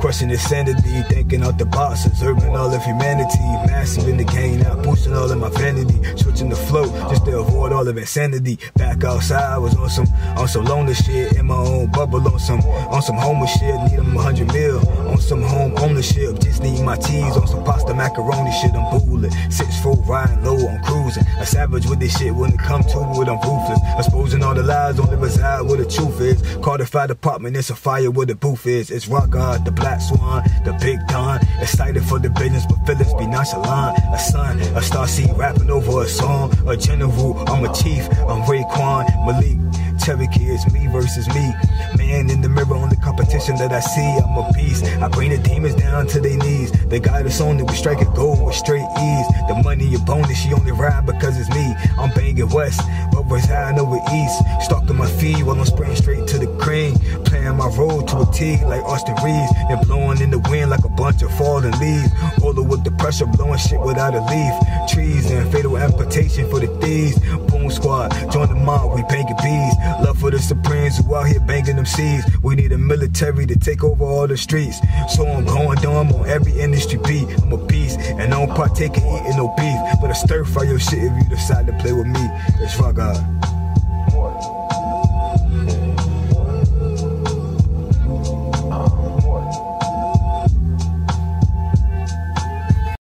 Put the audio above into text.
Crushing insanity, thinking out the box, observing all of humanity. Massive in the game, now boosting all of my vanity. Switching the flow just to avoid all of insanity. Back outside, was on some on some lonely shit. In my own bubble, on some on some homeless shit. Need them 100 mil my cheese on some pasta macaroni shit. I'm bullet. Six foot riding low, I'm cruising. A savage with this shit when it come to it, I'm ruthless. Exposing all the lies, only reside where the truth is. Call the fire department, it's a fire where the booth is. It's RaGod, the black swan, the big don. Excited for the business, but feelings be nonchalant. A son, a star seed rapping over a song. A general, I'm a chief, I'm Raekwon, Malik. Cherokee, it's me versus me. Man in the mirror, on the competition that I see. I'm a beast. I bring the demons down to their knees. They got us on that we strike a goal with straight ease. The money a bonus, she only ride because it's me. I'm banging west, but reside over east. Stalking my feet while I'm spraying straight to the cream. Playing my role to a T like Austin Reaves. And blowing in the wind like a bunch of falling leaves. Rolling with the pressure, blowing shit without a leaf. Trees and fatal amputation for the thieves. Boom squad, join the mob, we banging bees. For the Supremes who out here banging them seeds. We need a military to take over all the streets. So I'm going dumb on every industry beat. I'm a beast and I don't partake in eating no beef. But I stir fry your shit if you decide to play with me. It's fuck God.